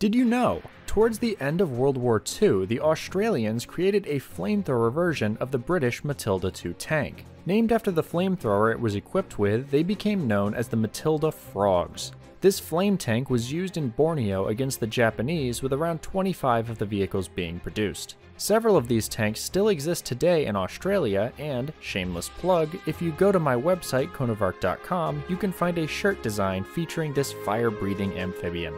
Did you know? Towards the end of World War II, the Australians created a flamethrower version of the British Matilda II tank. Named after the flamethrower it was equipped with, they became known as the Matilda Frogs. This flame tank was used in Borneo against the Japanese, with around 25 of the vehicles being produced. Several of these tanks still exist today in Australia, and, shameless plug, if you go to my website, coneofarc.com, you can find a shirt design featuring this fire breathing amphibian.